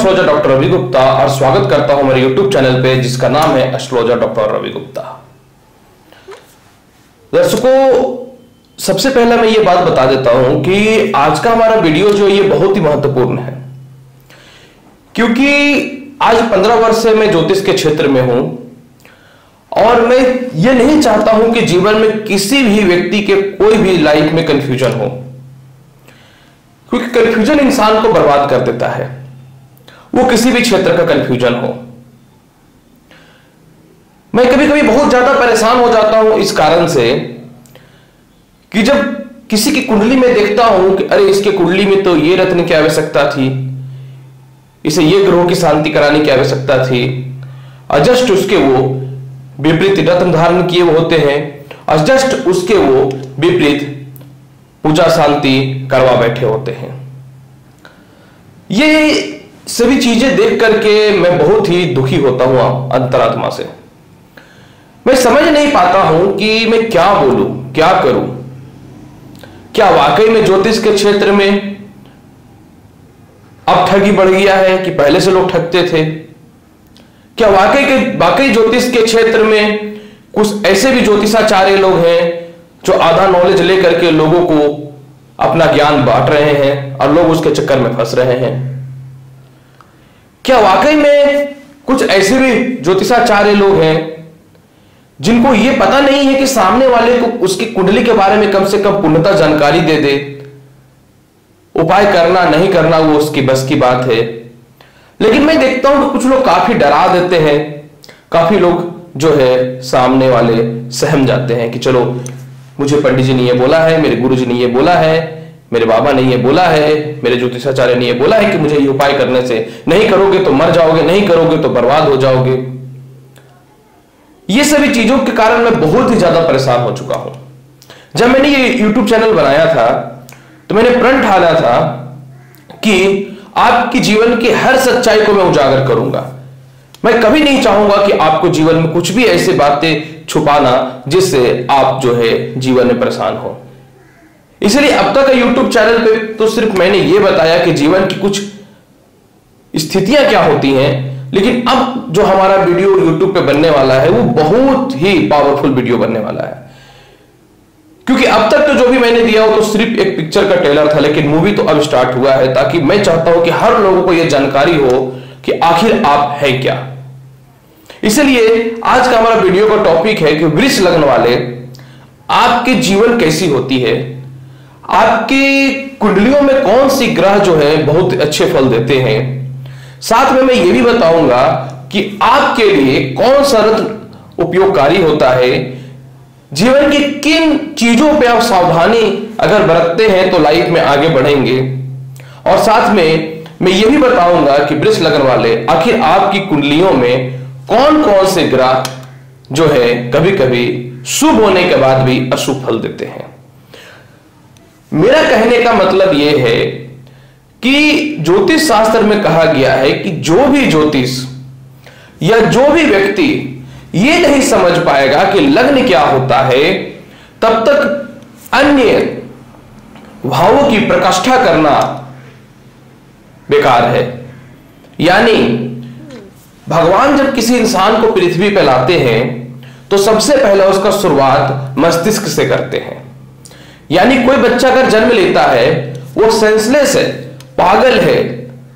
Astrologer doctor Ravi Gupta और स्वागत करता हूँ मेरे यूट्यूब चैनल पे, जिसका नाम है एस्ट्रोलॉजर डॉक्टर रवि गुप्ता दर्शकों, सबसे पहले मैं ये बात बता देता हूँ कि आज का हमारा वीडियो जो ये बहुत ही महत्वपूर्ण है। क्योंकि आज पंद्रह वर्ष से मैं ज्योतिष के क्षेत्र में हूँ, और मैं ये नहीं चाहता हूँ कि जीवन में किसी भी व्यक्ति के कोई भी लाइफ में कंफ्यूजन हो। क्योंकि कंफ्यूजन इंसान को बर्बाद कर देता है। वो किसी भी क्षेत्र का कंफ्यूजन हो। मैं कभी कभी बहुत ज़्यादा परेशान हो जाता हूँ इस कारण से कि जब किसी की कुंडली में देखता हूँ कि अरे, इसके कुंडली में तो ये रत्न की आवश्यकता थी, इसे ये ग्रहों की शांति कराने की आवश्यकता थी अजस्ट उसके वो विपरीत रत्न धारण किए होते हैं, और जस्ट उसके वो विपरीत पूजा शांति करवा बैठे होते हैं। ये सभी चीज़ें देख करके मैं बहुत ही दुखी होता हूँ अंतरात्मा से। मैं समझ नहीं पाता हूँ कि मैं क्या बोलूँ, क्या करूँ। क्या वाकई में ज्योतिष के क्षेत्र में अब ठगी बढ़ गया है कि पहले से लोग ठगते थे? क्या वाकई के, वाकई ज्योतिष के क्षेत्र में कुछ ऐसे भी ज्योतिषाचार्य लोग हैं जो आधा नॉलेज लेकर के लोगों को अपना ज्ञान बांट रहे हैं और लोग उसके चक्कर में फंस रहे हैं? क्या वाकई में कुछ ऐसे भी ज्योतिषाचार्य लोग हैं जिनको यह पता नहीं है कि सामने वाले को उसकी कुंडली के बारे में कम से कम पूर्णता जानकारी दे दे? उपाय करना, नहीं करना वो उसकी बस की बात है। लेकिन मैं देखता हूँ कि कुछ लोग काफ़ी डरा देते हैं। काफ़ी लोग जो है सामने वाले सहम जाते हैं कि चलो, मुझे पंडित जी ने ये बोला है, मेरे गुरु जी ने ये बोला है मेरे बाबा ने ये बोला है, मेरे ज्योतिषाचार्य ने ये बोला है कि मुझे ये उपाय करने से नहीं करोगे तो मर जाओगे, नहीं करोगे तो बर्बाद हो जाओगे। ये सभी चीज़ों के कारण मैं बहुत ही ज़्यादा परेशान हो चुका हूँ। जब मैंने ये यूट्यूब चैनल बनाया था तो मैंने प्रण ठाना था कि आपकी जीवन की हर सच्चाई को मैं उजागर करूँगा। मैं कभी नहीं चाहूँगा कि आपको जीवन में कुछ भी ऐसी बातें छुपाना जिससे आप जो है जीवन में परेशान हो। इसलिए अब तक यूट्यूब चैनल पे तो सिर्फ़ मैंने ये बताया कि जीवन की कुछ स्थितियाँ क्या होती हैं, लेकिन अब जो हमारा वीडियो यूट्यूब पे बनने वाला है, वो बहुत ही पावरफुल वीडियो बनने वाला है। क्योंकि अब तक तो जो भी मैंने दिया वो तो सिर्फ़ एक पिक्चर का ट्रेलर था, लेकिन मूवी तो अब स्टार्ट हुआ है, ताकि मैं चाहता हूँ कि हर लोगों को यह जानकारी हो कि आखिर आप है क्या। इसलिए आज का हमारा वीडियो का टॉपिक है कि वृक्ष लगन वाले, आपके जीवन कैसी होती है आपकी कुंडलियों में कौन सी ग्रह जो है बहुत अच्छे फल देते हैं? साथ में मैं ये भी बताऊँगा कि आपके लिए कौन सा रत्न उपयोगकारी होता है? जीवन की किन चीज़ों पे आप सावधानी अगर बरतते हैं तो लाइफ में आगे बढ़ेंगे। और साथ में मैं ये भी बताऊँगा कि वृक्ष लगन वाले आखिर आपकी कुंडलियों में कौन कौन से ग्रह जो है कभी कभी शुभ होने के बाद भी अशुभ फल देते हैं। मेरा कहने का मतलब यह है कि ज्योतिष शास्त्र में कहा गया है कि जो भी ज्योतिष या जो भी व्यक्ति ये नहीं समझ पाएगा कि लग्न क्या होता है, तब तक अन्य भावों की प्रकाष्ठा करना बेकार है। यानी, भगवान जब किसी इंसान को पृथ्वी पर लाते हैं तो सबसे पहले उसका शुरुआत मस्तिष्क से करते हैं। यानी कोई बच्चा अगर जन्म लेता है, वो सेंसलेस है, पागल है,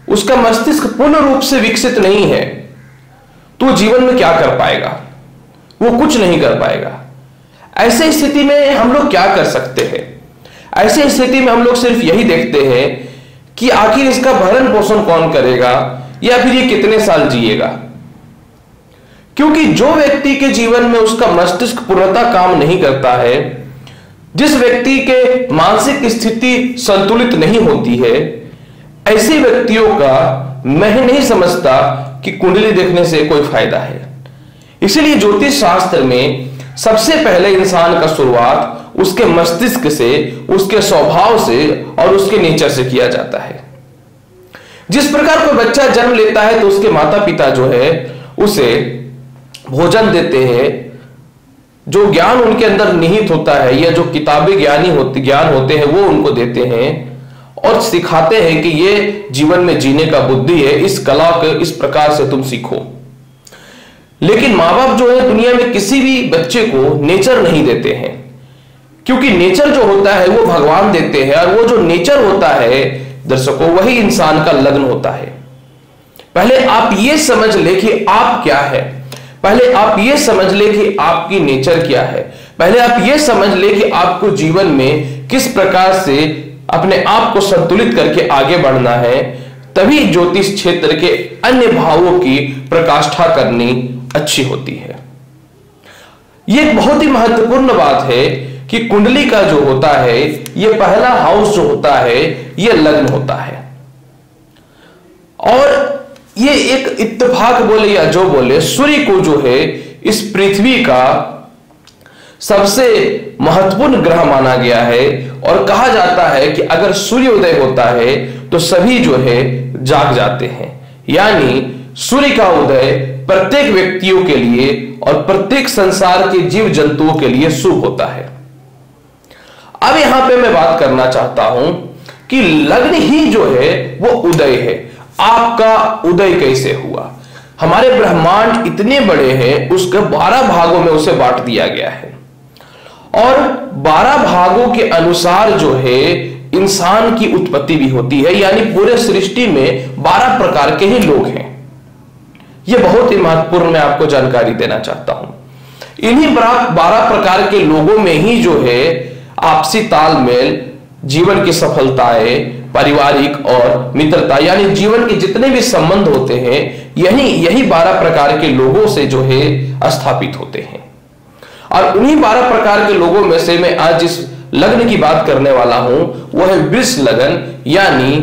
उसका मस्तिष्क पूर्ण रूप से विकसित नहीं है तो जीवन में क्या कर पाएगा? वो कुछ नहीं कर पाएगा। ऐसे स्थिति में हम लोग क्या कर सकते हैं? ऐसे स्थिति में हम लोग सिर्फ़ यही देखते हैं कि आखिर इसका भरण पोषण कौन करेगा, या फिर ये कितने साल जिएगा? क्योंकि जो व्यक्ति के जीवन में उसका मस्तिष्क पूर्णता काम नहीं करता है जिस व्यक्ति के मानसिक स्थिति संतुलित नहीं होती है, ऐसे व्यक्तियों का मैं नहीं समझता कि कुंडली देखने से कोई फ़ायदा है। इसलिए ज्योतिष शास्त्र में सबसे पहले इंसान का शुरुआत उसके मस्तिष्क से, उसके स्वभाव से और उसके नेचर से किया जाता है। जिस प्रकार कोई बच्चा जन्म लेता है तो उसके माता पिता जो है, उसे भोजन देते हैं जो ज्ञान उनके अंदर निहित होता है या जो किताबी ज्ञानी होते ज्ञान होते हैं, वो उनको देते हैं और सिखाते हैं कि ये जीवन में जीने का बुद्धि है, इस कला को इस प्रकार से तुम सीखो। लेकिन माँ बाप जो है, दुनिया में किसी भी बच्चे को नेचर नहीं देते हैं। क्योंकि नेचर जो होता है, वो भगवान देते हैं और वो जो नेचर होता है, दर्शकों, वही इंसान का लग्न होता है। पहले आप ये समझ ले कि आप क्या है। पहले आप ये समझ ले कि आपकी नेचर क्या है। पहले आप ये समझ ले कि आपको जीवन में किस प्रकार से अपने आप को संतुलित करके आगे बढ़ना है, तभी ज्योतिष क्षेत्र के अन्य भावों की प्रकाष्ठा करनी अच्छी होती है। यह बहुत ही महत्वपूर्ण बात है कि कुंडली का जो होता है यह पहला हाउस जो होता है यह लग्न होता है। और ये एक इत्तेफाक बोले या जो बोले, सूर्य को जो है, इस पृथ्वी का सबसे महत्वपूर्ण ग्रह माना गया है और कहा जाता है कि अगर सूर्योदय होता है तो सभी जो है, जाग जाते हैं। यानी, सूर्य का उदय प्रत्येक व्यक्तियों के लिए और प्रत्येक संसार के जीव जंतुओं के लिए शुभ होता है। अब यहाँ पे मैं बात करना चाहता हूँ कि लग्न ही जो है, वो उदय है। आपका उदय कैसे हुआ? हमारे ब्रह्मांड इतने बड़े हैं, उसके बारह भागों में उसे बांट दिया गया है। और बारह भागों के अनुसार जो है, इंसान की उत्पत्ति भी होती है, यानी पूरे सृष्टि में बारह प्रकार के ही लोग हैं। यह बहुत ही महत्वपूर्ण मैं आपको जानकारी देना चाहता हूँ। इन्हीं बारह प्रकार के लोगों में ही जो है, आपसी तालमेल, जीवन की सफलताएँ पारिवारिक और मित्रता, यानी जीवन के जितने भी संबंध होते हैं, यही यही बारह प्रकार के लोगों से जो है, स्थापित होते हैं। और उन्हीं बारह प्रकार के लोगों में से मैं आज जिस लग्न की बात करने वाला हूँ, वह है वृष लगन, यानी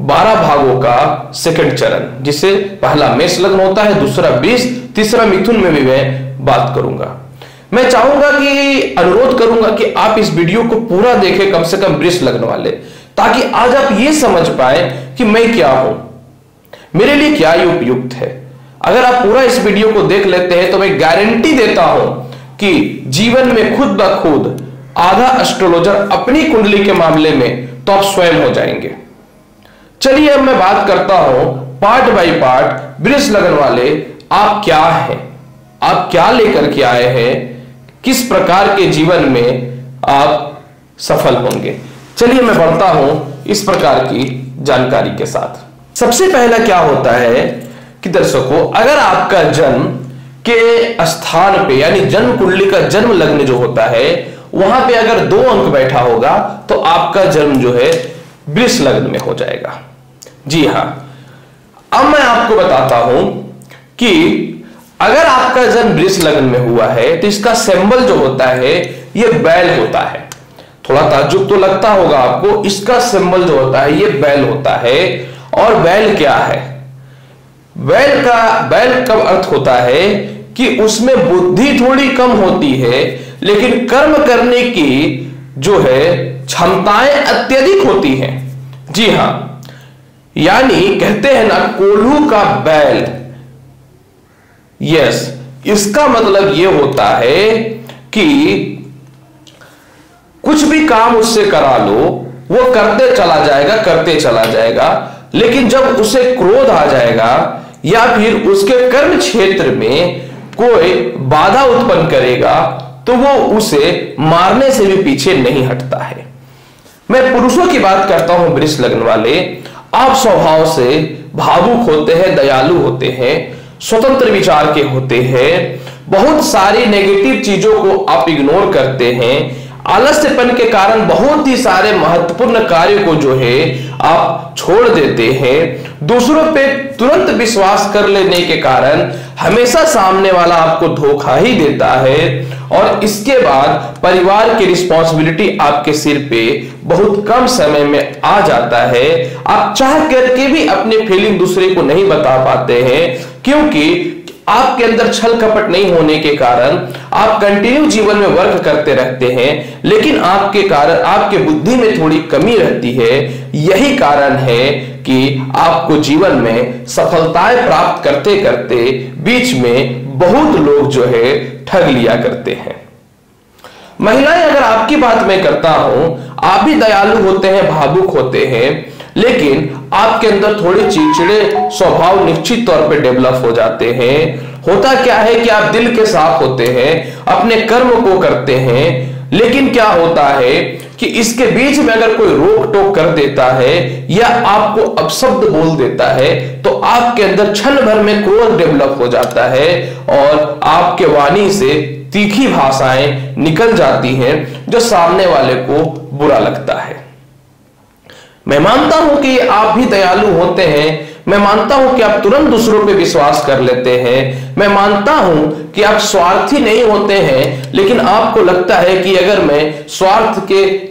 बारह भागों का सेकंड चरण जिसे पहला मेष लग्न होता है, दूसरा बीस तीसरा मिथुन में भी मैं बात करूँगा। मैं चाहूँगा कि अनुरोध करूँगा कि आप इस वीडियो को पूरा देखें, कम से कम वृष लग्न वाले। ताकि आज आप ये समझ पाए कि मैं क्या हूँ। मेरे लिए क्या उपयुक्त है? अगर आप पूरा इस वीडियो को देख लेते हैं तो मैं गारंटी देता हूँ कि जीवन में खुद ब खुद आधा एस्ट्रोलॉजर अपनी कुंडली के मामले में तो आप स्वयं हो जाएँगे। चलिए अब मैं बात करता हूँ पार्ट बाय पार्ट वृक्ष लगन वाले आप क्या हैं? आप क्या लेकर के आए हैं? किस प्रकार के जीवन में आप सफल होंगे? चलिए मैं बढ़ता हूँ इस प्रकार की जानकारी के साथ। सबसे पहला क्या होता है कि दर्शकों, अगर आपका जन्म के स्थान पे, यानी जन्म कुंडली का जन्म लग्न जो होता है, वहाँ पे अगर दो अंक बैठा होगा तो आपका जन्म जो है, वृष लग्न में हो जाएगा। जी हाँ। अब मैं आपको बताता हूँ कि अगर आपका जन्म वृष लग्न में हुआ है तो इसका सिंबल जो होता है यह बैल होता है। थोड़ा ताजुब तो लगता होगा आपको, इसका सिंबल जो होता है, ये बैल होता है। और बैल क्या है? बैल का बैल का अर्थ होता है कि उसमें बुद्धि थोड़ी कम होती है, लेकिन कर्म करने की जो है, क्षमताएँ अत्यधिक होती हैं। जी हाँ, यानी कहते हैं ना, कोल्हू का बैल। यस इसका मतलब यह होता है कि कुछ भी काम उससे करा लो, वो करते चला जाएगा, करते चला जाएगा। लेकिन जब उसे क्रोध आ जाएगा या फिर उसके कर्म क्षेत्र में कोई बाधा उत्पन्न करेगा तो वो उसे मारने से भी पीछे नहीं हटता है। मैं पुरुषों की बात करता हूँ, वृक्ष लगन वाले। आप स्वभाव से भावुक होते हैं, दयालु होते हैं, स्वतंत्र विचार के होते हैं। बहुत सारी नेगेटिव चीज़ों को आप इग्नोर करते हैं। आलस्यपन के कारण बहुत ही सारे महत्वपूर्ण कार्य को जो है, आप छोड़ देते हैं। दूसरों पे तुरंत विश्वास कर लेने के कारण हमेशा सामने वाला आपको धोखा ही देता है और इसके बाद परिवार की रिस्पॉन्सिबिलिटी आपके सिर पे बहुत कम समय में आ जाता है। आप चाह करके भी अपनी फीलिंग दूसरे को नहीं बता पाते हैं, क्योंकि आपके अंदर छल कपट नहीं होने के कारण आप कंटिन्यू जीवन में वर्क करते रहते हैं, लेकिन आपके कारण, आपके बुद्धि में थोड़ी कमी रहती है। यही कारण है कि आपको जीवन में सफलताएँ प्राप्त करते करते बीच में बहुत लोग जो है ठग लिया करते हैं। महिलाएँ, अगर आपकी बात मैं करता हूँ, आप भी दयालु होते हैं, भावुक होते हैं लेकिन आपके अंदर थोड़े चिड़चिड़े स्वभाव निश्चित तौर पे डेवलप हो जाते हैं। होता क्या है कि आप दिल के साफ़ होते हैं, अपने कर्म को करते हैं, लेकिन क्या होता है कि इसके बीच में अगर कोई रोक टोक कर देता है या आपको अपशब्द बोल देता है तो आपके अंदर क्षण भर में क्रोध डेवलप हो जाता है और आपके वाणी से तीखी भाषाएँ निकल जाती हैं जो सामने वाले को बुरा लगता है। मैं मानता हूँ कि आप भी दयालु होते हैं। मैं मानता हूँ कि आप तुरंत दूसरों पे विश्वास कर लेते हैं। मैं मानता हूँ कि आप स्वार्थी नहीं होते हैं, लेकिन आपको लगता है कि अगर मैं स्वार्थ के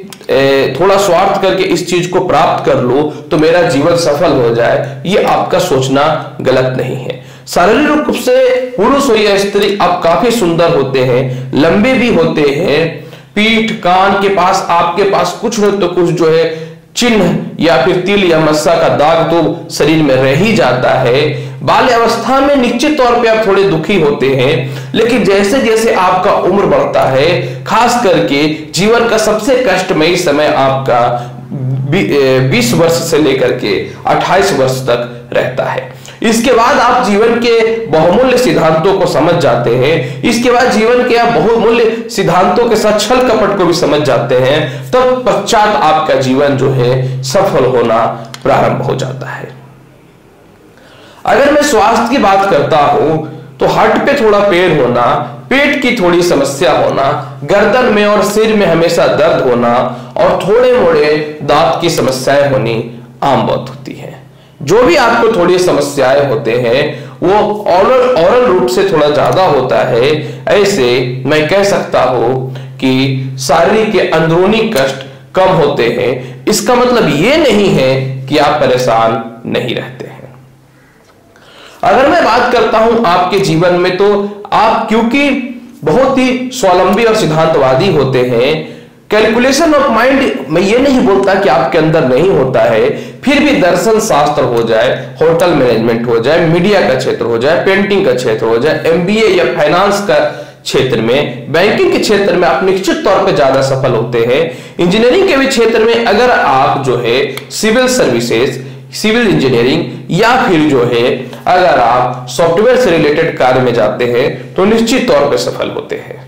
थोड़ा स्वार्थ करके इस चीज़ को प्राप्त कर लो तो मेरा जीवन सफल हो जाए। ये आपका सोचना गलत नहीं है। शारीरिक रूप से पुरुष हो या स्त्री आप काफ़ी सुंदर होते हैं, लंबे भी होते हैं। पीठ, कान के पास, आपके पास कुछ न तो कुछ जो है चिन्ह या फिर तिल या मस्सा का दाग तो शरीर में रह ही जाता है। बाल्य अवस्था में निश्चित तौर पे आप थोड़े दुखी होते हैं, लेकिन जैसे जैसे आपका उम्र बढ़ता है, खास करके जीवन का सबसे कष्टमयी समय आपका 20 वर्ष से लेकर के 28 वर्ष तक रहता है। इसके बाद आप जीवन के बहुमूल्य सिद्धांतों को समझ जाते हैं। इसके बाद जीवन के आप बहुमूल्य सिद्धांतों के साथ छल कपट को भी समझ जाते हैं, तब तो पश्चात आपका जीवन जो है सफल होना प्रारंभ हो जाता है। अगर मैं स्वास्थ्य की बात करता हूँ तो हार्ट पे थोड़ा पेड़ होना, पेट की थोड़ी समस्या होना, गर्दन में और सिर में हमेशा दर्द होना, और थोड़े मोड़े दांत की समस्याएँ होनी आम बात होती है। जो भी आपको थोड़ी समस्याएँ होते हैं, वो ऑरल ऑरल रूप से थोड़ा ज़्यादा होता है। ऐसे मैं कह सकता हूँ कि शारीरिक के अंदरूनी कष्ट कम होते हैं। इसका मतलब ये नहीं है कि आप परेशान नहीं रहते हैं। अगर मैं बात करता हूँ आपके जीवन में तो आप क्योंकि बहुत ही स्वावलंबी और सिद्धांतवादी होते हैं कैलकुलेशन ऑफ़ माइंड मैं ये नहीं बोलता कि आपके अंदर नहीं होता है, फिर भी दर्शन शास्त्र हो जाए, होटल मैनेजमेंट हो जाए मीडिया का क्षेत्र हो जाए पेंटिंग का क्षेत्र हो जाए एमबीए या फाइनेंस का क्षेत्र में बैंकिंग के क्षेत्र में आप निश्चित तौर पे ज़्यादा सफल होते हैं। इंजीनियरिंग के भी क्षेत्र में अगर आप जो है सिविल सर्विसेज़ सिविल इंजीनियरिंग या फिर जो है अगर आप सॉफ्टवेयर से रिलेटेड कार्य में जाते हैं तो निश्चित तौर पर सफल होते हैं।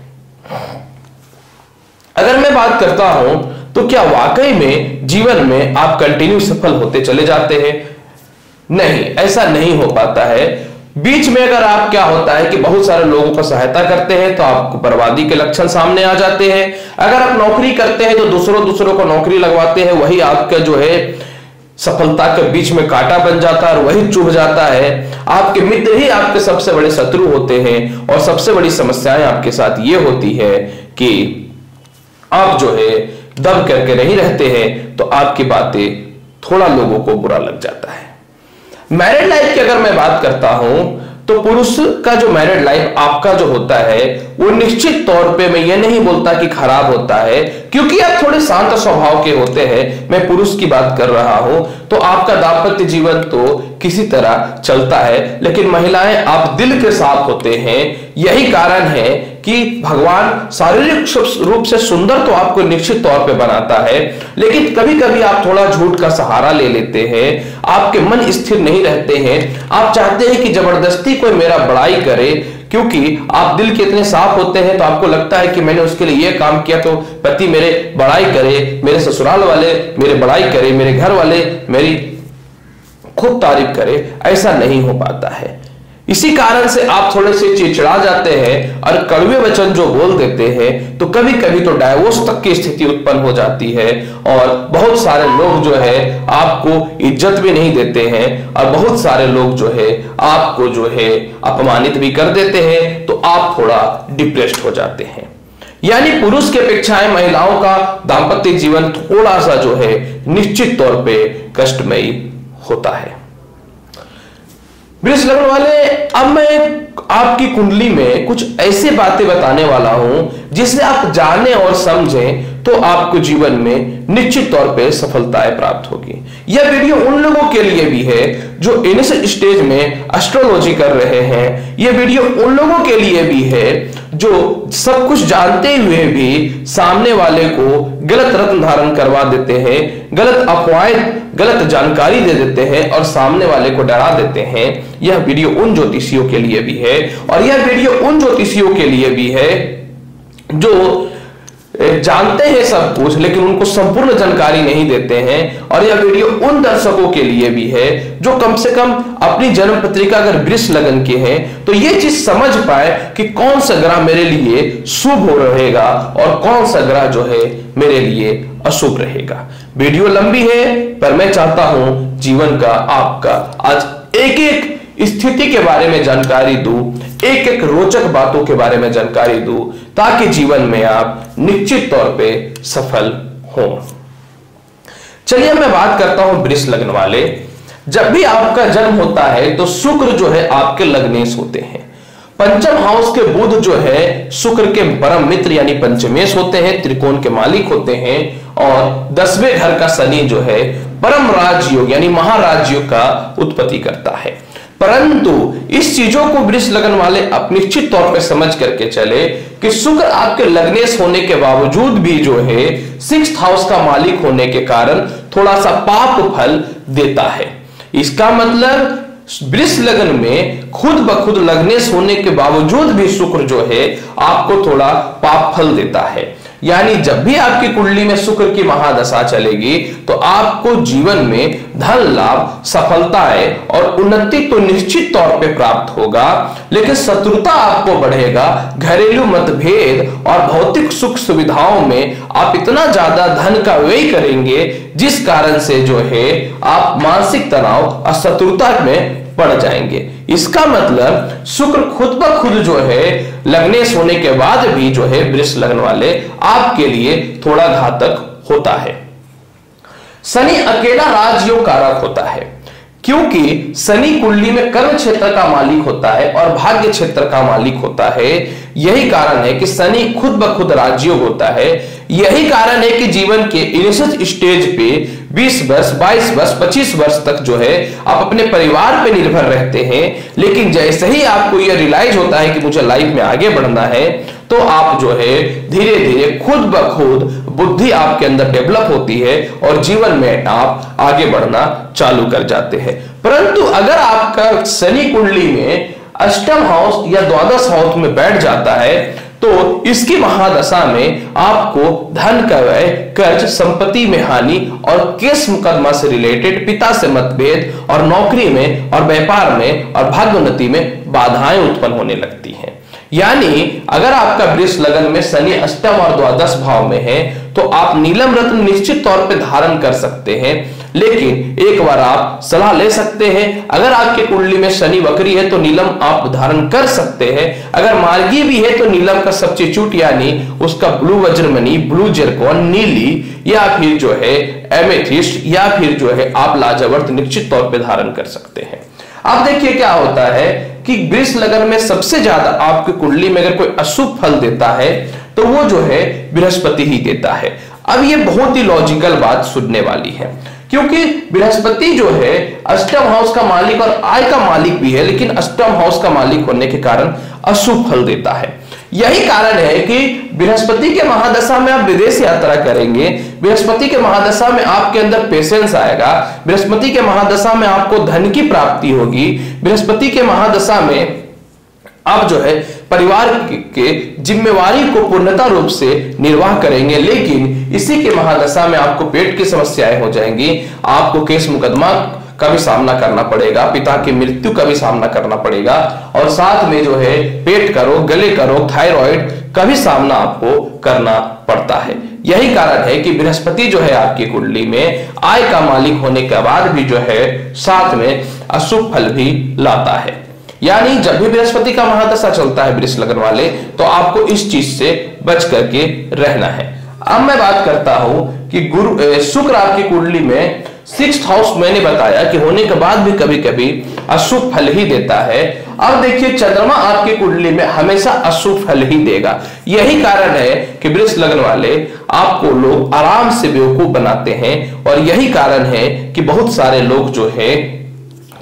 अगर मैं बात करता हूँ तो क्या वाकई में जीवन में आप कंटिन्यू सफल होते चले जाते हैं? नहीं, ऐसा नहीं हो पाता है। बीच में अगर आप, क्या होता है कि बहुत सारे लोगों को सहायता करते हैं तो आपको बर्बादी के लक्षण सामने आ जाते हैं। अगर आप नौकरी करते हैं तो दूसरों दूसरों को नौकरी लगवाते हैं, वही आपका जो है, सफलता के बीच में कांटा बन जाता है और वही चुभ जाता है। आपके मित्र ही आपके सबसे बड़े शत्रु होते हैं, और सबसे बड़ी समस्याएँ आपके साथ ये होती है कि आप जो है दब करके नहीं रहते हैं तो आपकी बातें थोड़ा लोगों को बुरा लग जाता है। मैरिड लाइफ की अगर मैं बात करता हूँ तो पुरुष का जो मैरिड लाइफ आपका जो होता है, वो निश्चित तौर पे मैं ये नहीं बोलता कि खराब होता है क्योंकि आप थोड़े शांत स्वभाव के होते हैं, मैं पुरुष की बात कर रहा हूँ तो आपका दाम्पत्य जीवन तो किसी तरह चलता है, लेकिन महिलाएँ आप दिल के साथ होते हैं। यही कारण है कि भगवान शारीरिक रूप से सुंदर तो आपको निश्चित तौर पे बनाता है, लेकिन कभी कभी आप थोड़ा झूठ का सहारा ले लेते हैं, आपके मन स्थिर नहीं रहते हैं। आप चाहते हैं कि ज़बरदस्ती कोई मेरा बड़ाई करे क्योंकि आप दिल के इतने साफ़ होते हैं तो आपको लगता है कि मैंने उसके लिए ये काम किया तो पति मेरे बड़ाई करे, मेरे ससुराल वाले मेरे बड़ाई करे, मेरे घर वाले मेरी खूब तारीफ़ करे, ऐसा नहीं हो पाता है। इसी कारण से आप थोड़े से चिड़चिड़ा जाते हैं और कड़वे वचन जो बोल देते हैं तो कभी कभी तो डायवोर्स तक की स्थिति उत्पन्न हो जाती है और बहुत सारे लोग जो है, आपको इज़्ज़त भी नहीं देते हैं और बहुत सारे लोग जो है, आपको जो है, अपमानित भी कर देते हैं तो आप थोड़ा डिप्रेस्ड हो जाते हैं। यानी पुरुष की अपेक्षाएँ महिलाओं का दाम्पत्य जीवन थोड़ा सा जो है, निश्चित तौर पे कष्टमयी होता है। वृक्ष लगन वाले, अब मैं आपकी कुंडली में कुछ ऐसे बातें बताने वाला हूँ, जिसे आप जाने और समझें तो आपको जीवन में निश्चित तौर पे सफलताएँ प्राप्त होगी। यह वीडियो उन लोगों के लिए भी है, जो इनिस स्टेज में एस्ट्रोलॉजी कर रहे हैं। यह वीडियो उन लोगों के लिए भी है, जो सब कुछ जानते हुए भी सामने वाले को गलत रत्न धारण करवा देते हैं, गलत अफवाहें गलत जानकारी दे देते हैं और सामने वाले को डरा देते हैं। यह वीडियो उन ज्योतिषियों के लिए भी है और यह वीडियो उन ज्योतिषियों के लिए भी है जो जानते हैं सब कुछ, लेकिन उनको संपूर्ण जानकारी नहीं देते हैं और यह वीडियो उन दर्शकों के लिए भी है जो कम से कम अपनी जन्म पत्रिका अगर वृक्ष लगन के हैं तो यह चीज़ समझ पाए कि कौन सा ग्रह मेरे लिए शुभ हो रहेगा और कौन सा ग्रह जो है मेरे लिए अशुभ रहेगा। वीडियो लंबी है, पर मैं चाहता हूँ जीवन का आपका आज एक एक स्थिति के बारे में जानकारी दू एक एक रोचक बातों के बारे में जानकारी दू, ताकि जीवन में आप निश्चित तौर पे सफल हो। चलिए मैं बात करता हूँ वृष लग्न वाले। जब भी आपका जन्म होता है तो शुक्र जो है आपके लग्नेश होते हैं। पंचम हाउस के बुध जो है, शुक्र के परम मित्र यानी पंचमेश होते हैं, त्रिकोण के मालिक होते हैं और दसवें घर का शनि जो है, परम राजयोग, यानी महाराजयोग का उत्पत्ति करता है। परंतु इस चीज़ों को वृक्ष लगन वाले निश्चित तौर पर समझ करके चले कि शुक्र आपके लगनेश होने के बावजूद भी जो है सिक्स हाउस का मालिक होने के कारण थोड़ा सा पाप फल देता है। इसका मतलब वृक्ष लगन में खुद ब खुद लगनेश होने के बावजूद भी शुक्र जो है, आपको थोड़ा पाप फल देता है। यानी जब भी आपकी कुंडली में शुक्र की महादशा चलेगी तो आपको जीवन में धन लाभ सफलताएँ और उन्नति तो निश्चित तौर पे प्राप्त होगा, लेकिन शत्रुता आपको बढ़ेगा, घरेलू मतभेद और भौतिक सुख सुविधाओं में आप इतना ज़्यादा धन का व्यय करेंगे, जिस कारण से जो है, आप मानसिक तनाव और शत्रुता में पड़ जाएँगे। इसका मतलब शुक्र खुद ब खुद जो है, लगने सोने के बाद भी जो है, वृक्ष लगन वाले आपके लिए थोड़ा घातक होता है। शनि अकेला राजयोग कारक होता है, क्योंकि शनि कुंडली में कर्म क्षेत्र का मालिक होता है और भाग्य क्षेत्र का मालिक होता है। यही कारण है कि शनि खुद ब खुद राजयोग होता है यही कारण है कि जीवन के इनिशियल स्टेज पे 20 वर्ष 22 वर्ष 25 वर्ष तक जो है, आप अपने परिवार पे निर्भर रहते हैं। लेकिन जैसे ही आपको यह रियलाइज़ होता है कि मुझे लाइफ में आगे बढ़ना है तो आप जो है धीरे धीरे खुद ब खुद बुद्धि आपके अंदर डेवलप होती है और जीवन में आप आगे बढ़ना चालू कर जाते हैं। परंतु अगर आपका शनि कुंडली में अष्टम हाउस या द्वादश हाउस में बैठ जाता है तो इसकी महादशा में आपको धन का व्यय, कर्ज, संपत्ति में हानि और केस मुकदमा से रिलेटेड पिता से मतभेद और नौकरी में और व्यापार में और भाग्योन्नति में बाधाएँ उत्पन्न होने लगती हैं। यानी अगर आपका वृक्ष लगन में शनि अष्टम और द्वादश भाव में है तो आप नीलम रत्न निश्चित तौर पर धारण कर सकते हैं। लेकिन एक बार आप सलाह ले सकते हैं, अगर आपके कुंडली में शनि वक्री है तो नीलम आप धारण कर सकते हैं, अगर मार्गी भी है तो नीलम का सब्सिट्यूट यानी उसका ब्लू वज्रमणि, ब्लू जेरकॉन, नीली, या फिर जो है एमेथिस्ट, या फिर जो है आप लाजवर्त निश्चित तौर पर धारण कर सकते हैं। अब देखिए क्या होता है कि वृक्ष लगन में सबसे ज़्यादा आपकी कुंडली में अगर कोई अशुभ फल देता है तो वो जो है बृहस्पति ही देता है। अब ये बहुत ही लॉजिकल बात सुनने वाली है। क्योंकि बृहस्पति जो है, अष्टम हाउस का मालिक और आय का मालिक भी है, लेकिन अष्टम हाउस का मालिक होने के कारण अशुभ फल देता है। यही कारण है कि बृहस्पति के महादशा में आप विदेश यात्रा करेंगे, बृहस्पति के महादशा में आपके अंदर पेशेंस आएगा, बृहस्पति के महादशा में आपको धन की प्राप्ति होगी, बृहस्पति के महादशा में आप जो है परिवार के जिम्मेवारी को पूर्णता रूप से निर्वाह करेंगे, लेकिन इसी के महादशा में आपको पेट की समस्याएँ हो जाएँगी। आपको केस मुकदमा का भी सामना करना पड़ेगा, पिता की मृत्यु का भी सामना करना पड़ेगा, और साथ में जो है, पेट का रोग, गले का रोग, थायराइड का भी सामना आपको करना पड़ता है। यही कारण है कि बृहस्पति जो है आपकी कुंडली में आय का मालिक होने के बाद भी जो है, साथ में अशुभ फल भी लाता है। यानी जब भी बृहस्पति का महादशा चलता है वृक्ष लगन वाले तो आपको इस चीज़ से बच करके रहना है। अब मैं बात करता हूँ कि गुरु शुक्र आपकी कुंडली में सिक्स हाउस मैंने बताया कि होने के बाद भी कभी कभी अशुभ फल ही देता है। अब देखिए, चंद्रमा आपकी कुंडली में हमेशा अशुभ फल ही देगा। यही कारण है कि वृक्ष लगन वाले आपको लोग आराम से बेवकूफ़ बनाते हैं, और यही कारण है कि बहुत सारे लोग जो है,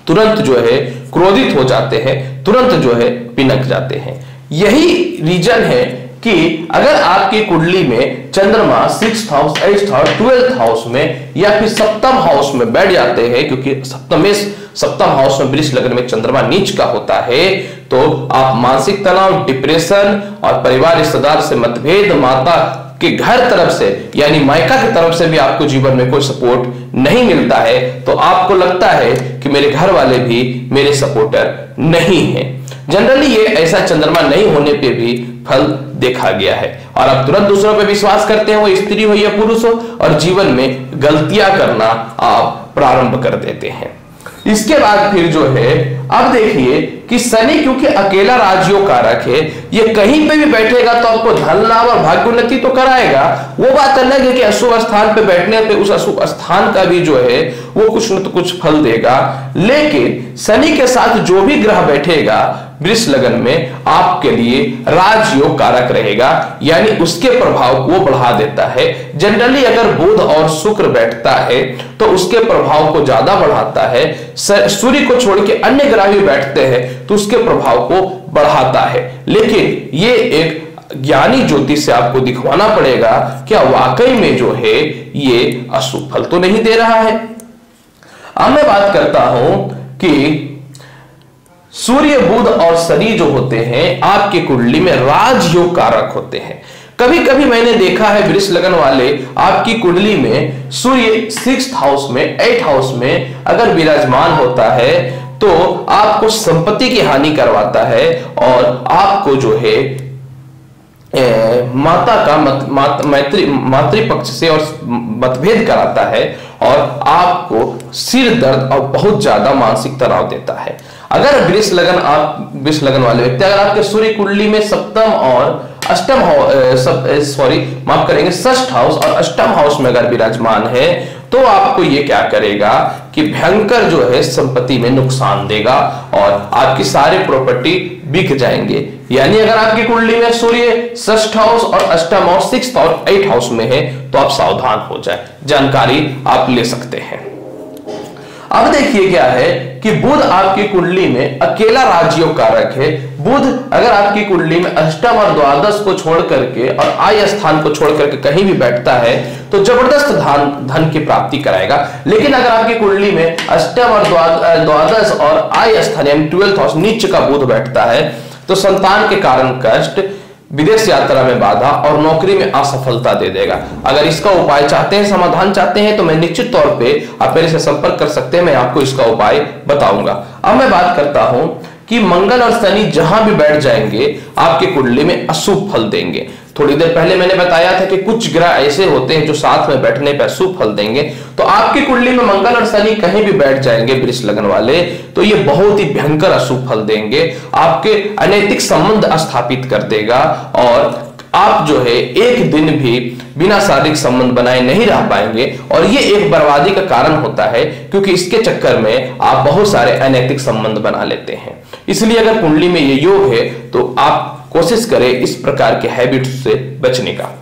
तुरंत जो है क्रोधित हो जाते हैं, तुरंत जो है पिनक जाते हैं। यही रीजन है कि अगर आपकी कुंडली में चंद्रमा six house eight house twelfth house में या फिर सप्तम हाउस में बैठ जाते हैं, क्योंकि सप्तमेश सप्तम हाउस में वृक्ष लगन में चंद्रमा नीच का होता है तो आप मानसिक तनाव डिप्रेशन और परिवार रिश्तेदार से मतभेद, माता के घर तरफ़ से, यानी मायका की तरफ़ से भी आपको जीवन में कोई सपोर्ट नहीं मिलता है। तो आपको लगता है कि मेरे घर वाले भी मेरे सपोर्टर नहीं है। जनरली ये ऐसा चंद्रमा नहीं होने पे भी फल देखा गया है। और आप तुरंत दूसरों पे विश्वास करते हैं वो स्त्री हो या पुरुष हो, और जीवन में गलतियाँ करना आप प्रारंभ कर देते हैं। इसके बाद फिर जो है, अब देखिए कि शनि क्योंकि अकेला राज्यों कारक है, ये कहीं पे भी बैठेगा तो आपको धन लाभ और भाग्योन्नति तो कराएगा। वो बात अलग है कि अशुभ स्थान पे बैठने पे उस अशुभ स्थान का भी जो है, वो कुछ न तो कुछ फल देगा। लेकिन शनि के साथ जो भी ग्रह बैठेगा, वृष लगन में आपके लिए राजयोग कारक रहेगा। यानी उसके प्रभाव को बढ़ा देता है। जनरली अगर बुध और शुक्र बैठता है तो उसके प्रभाव को ज़्यादा बढ़ाता है। सूर्य को छोड़ के अन्य ग्रह भी बैठते हैं तो उसके प्रभाव को बढ़ाता है। लेकिन ये एक ज्ञानी ज्योतिष से आपको दिखवाना पड़ेगा क्या वाकई में जो है, ये अशुभ फल तो नहीं दे रहा है। अब मैं बात करता हूँ कि सूर्य बुध और शनि जो होते हैं, आपके कुंडली में राजयोग कारक होते हैं। कभी कभी मैंने देखा है वृक्ष लगन वाले, आपकी कुंडली में सूर्य सिक्स हाउस में एट हाउस में अगर विराजमान होता है तो आपको संपत्ति की हानि करवाता है और आपको जो है ए, माता का मत, मात, मैत्री मातृपक्ष से और मतभेद कराता है और आपको सिर दर्द और बहुत ज़्यादा मानसिक तनाव देता है। अगर वृक्ष लगन आप वृक्ष लगन वाले व्यक्ति अगर आपके सूर्य कुंडली में सप्तम और अष्टम सॉरी माफ़ करेंगे, षष्ठ हाउस और अष्टम हाउस में अगर विराजमान है तो आपको ये क्या करेगा कि भयंकर जो है संपत्ति में नुकसान देगा और आपकी सारी प्रॉपर्टी बिक जाएँगे। यानी अगर आपकी कुंडली में सूर्य षष्ठ हाउस और अष्टम हाउस सिक्स और एट हाउस में है तो आप सावधान हो जाए। जानकारी आप ले सकते हैं। अब देखिए क्या है कि बुध आपकी कुंडली में अकेला राज्यों कारक है। बुध अगर आपकी कुंडली में अष्टम और द्वादश को छोड़ करके और आय स्थान को छोड़ करके कहीं भी बैठता है तो ज़बरदस्त धन धन की प्राप्ति कराएगा। लेकिन अगर आपकी कुंडली में अष्टम और द्वादश और आय स्थान, यानी ट्वेल्थ हाउस नीच का बुध बैठता है तो संतान के कारण कष्ट विदेश यात्रा में बाधा और नौकरी में असफलता दे देगा। अगर इसका उपाय चाहते हैं, समाधान चाहते हैं तो मैं निश्चित तौर पे आप मेरे से संपर्क कर सकते हैं, मैं आपको इसका उपाय बताऊँगा। अब मैं बात करता हूँ कि मंगल और शनि जहाँ भी बैठ जाएँगे, आपके कुंडली में अशुभ फल देंगे। थोड़ी देर पहले मैंने बताया था कि कुछ ग्रह ऐसे होते हैं जो साथ में बैठने पर शुभ फल देंगे। तो आपकी कुंडली में मंगल और शनि कहीं भी बैठ जाएँगे वृक्ष लगन वाले तो ये बहुत ही भयंकर अशुभ फल देंगे। आपके अनैतिक संबंध स्थापित कर देगा और आप जो है एक दिन भी बिना शारीरिक संबंध बनाए नहीं रह पाएँगे। और ये एक बर्बादी का कारण होता है, क्योंकि इसके चक्कर में आप बहुत सारे अनैतिक संबंध बना लेते हैं। इसलिए अगर कुंडली में ये योग है तो आप कोशिश करें इस प्रकार के हैबिट से बचने का।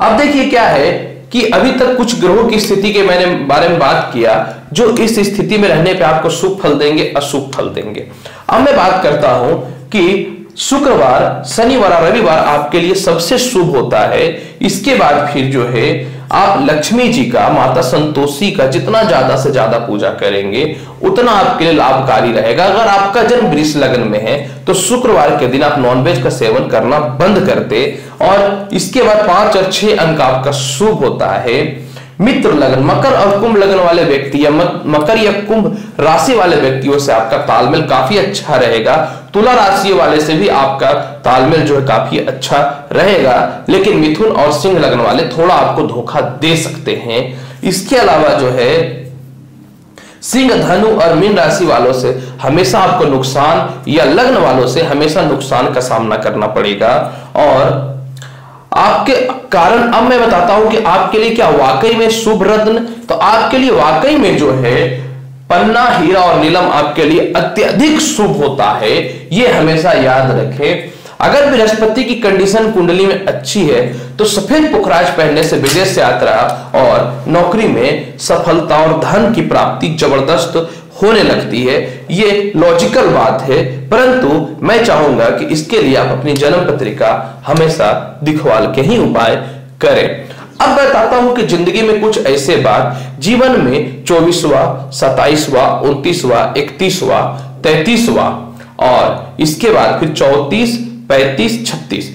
अब देखिए क्या है कि अभी तक कुछ ग्रहों की स्थिति के मैंने बारे में बात किया, जो इस स्थिति में रहने पे आपको शुभ फल देंगे, अशुभ फल देंगे। अब मैं बात करता हूँ कि शुक्रवार, शनिवार रविवार आपके लिए सबसे शुभ होता है। इसके बाद फिर जो है आप लक्ष्मी जी का, माता संतोषी का जितना ज़्यादा से ज़्यादा पूजा करेंगे, उतना आपके लिए लाभकारी रहेगा। अगर आपका जन्म वृक्ष लगन में है तो शुक्रवार के दिन आप नॉनवेज का सेवन करना बंद करते। और इसके बाद पाँच और छह अंक आपका शुभ होता है। मित्र लगन, मकर और कुंभ लगन वाले व्यक्ति या मकर या कुंभ राशि वाले व्यक्तियों से आपका तालमेल काफ़ी अच्छा रहेगा। तुला राशि वाले से भी आपका तालमेल जो है काफ़ी अच्छा रहेगा। लेकिन मिथुन और सिंह लगन वाले थोड़ा आपको धोखा दे सकते हैं। इसके अलावा जो है, सिंह, धनु और मीन राशि वालों से हमेशा आपको नुकसान या लग्न वालों से हमेशा नुकसान का सामना करना पड़ेगा। और आपके कारण अब मैं बताता हूँ कि आपके लिए क्या वाकई में शुभ रत्न? तो आपके लिए वाकई में जो है, पन्ना, हीरा और नीलम आपके लिए अत्यधिक शुभ होता है। यह हमेशा याद रखें। अगर बृहस्पति की कंडीशन कुंडली में अच्छी है तो सफ़ेद पुखराज पहनने से विदेश यात्रा और नौकरी में सफलता और धन की प्राप्ति ज़बरदस्त होने लगती है। ये लॉजिकल बात है। परंतु मैं चाहूँगा कि इसके लिए आप अपनी जन्म पत्रिका हमेशा दिखवाल के ही उपाय करें। अब बताता हूँ कि ज़िंदगी में कुछ ऐसे बात जीवन में चौबीसवा सताइसवा उनतीसवा, इकतीसवा, तैतीसवा और इसके बाद फिर चौतीस, पैंतीस, छत्तीस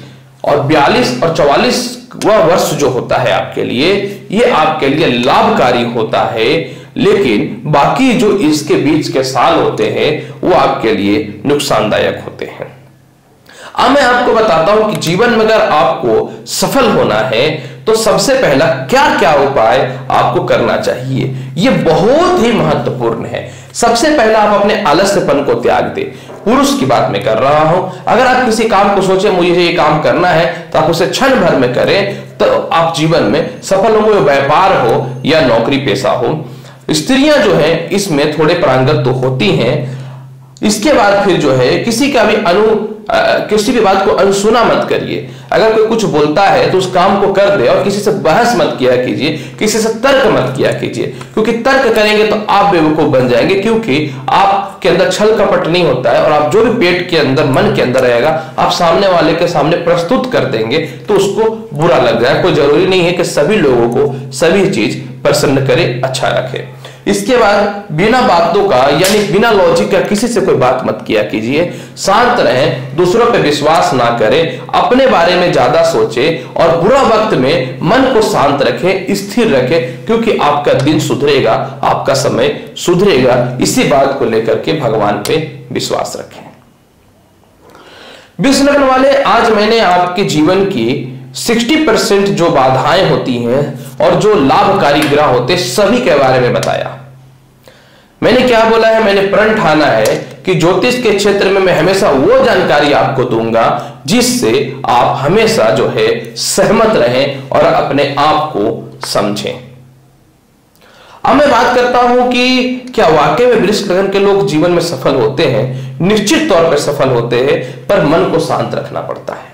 और बयालीस और चौवालीस वर्ष जो होता है आपके लिए, ये आपके लिए लाभकारी होता है। लेकिन बाकी जो इसके बीच के साल होते हैं, वो आपके लिए नुकसानदायक होते हैं। अब मैं आपको बताता हूँ कि जीवन में अगर आपको सफल होना है तो सबसे पहला क्या क्या उपाय आपको करना चाहिए? यह बहुत ही महत्वपूर्ण है। सबसे पहला आप अपने आलस्यपन को त्याग दे। पुरुष की बात मैं कर रहा हूँ। अगर आप किसी काम को सोचे, मुझे ये काम करना है तो आप उसे क्षण भर में करें तो आप जीवन में सफल होंगे व्यापार हो या नौकरी पेशा हो। स्त्रियाँ जो है इसमें थोड़े प्रांगत तो होती हैं। इसके बाद फिर जो है किसी का भी अनु आ, किसी भी बात को अनसुना मत करिए। अगर कोई कुछ बोलता है तो उस काम को कर दे और किसी से बहस मत किया कीजिए किसी से तर्क मत किया कीजिए। क्योंकि तर्क करेंगे तो आप बेवकूफ़ बन जाएँगे क्योंकि आपके अंदर छल कपट नहीं होता है और आप जो भी पेट के अंदर मन के अंदर रहेगा आप सामने वाले के सामने प्रस्तुत कर देंगे तो उसको बुरा लग जाए कोई ज़रूरी नहीं है कि सभी लोगों को सभी चीज़ प्रसन्न करे अच्छा रखे। इसके बाद बिना बातों का, यानी बिना लॉजिक का किसी से कोई बात मत किया कीजिए। शांत रहें, दूसरों पर विश्वास ना करें, अपने बारे में ज़्यादा सोचे और बुरा वक्त में मन को शांत रखें, स्थिर रखें, क्योंकि आपका दिन सुधरेगा, आपका समय सुधरेगा। इसी बात को लेकर के भगवान पे विश्वास रखें। विष्णु वाले, आज मैंने आपके जीवन की 60 परसेंट जो बाधाएँ होती हैं और जो लाभकारी ग्रह होते सभी के बारे में बताया। मैंने क्या बोला है? मैंने प्रण ठाना है कि ज्योतिष के क्षेत्र में मैं हमेशा वो जानकारी आपको दूँगा जिससे आप हमेशा जो है सहमत रहें और अपने आप को समझें। अब मैं बात करता हूँ कि क्या वाकई में वृक्ष लग्न के लोग जीवन में सफल होते हैं? निश्चित तौर पर सफल होते हैं, पर मन को शांत रखना पड़ता है।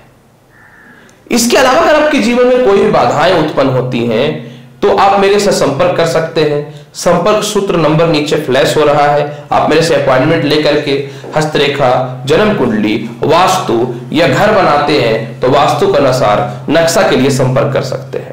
इसके अलावा अगर आपके जीवन में कोई भी बाधाएँ उत्पन्न होती हैं तो आप मेरे से संपर्क कर सकते हैं। संपर्क सूत्र नंबर नीचे फ्लैश हो रहा है। आप मेरे से अपॉइंटमेंट लेकर के हस्तरेखा, जन्म कुंडली, वास्तु या घर बनाते हैं तो वास्तु के अनुसार नक्शा के लिए संपर्क कर सकते हैं।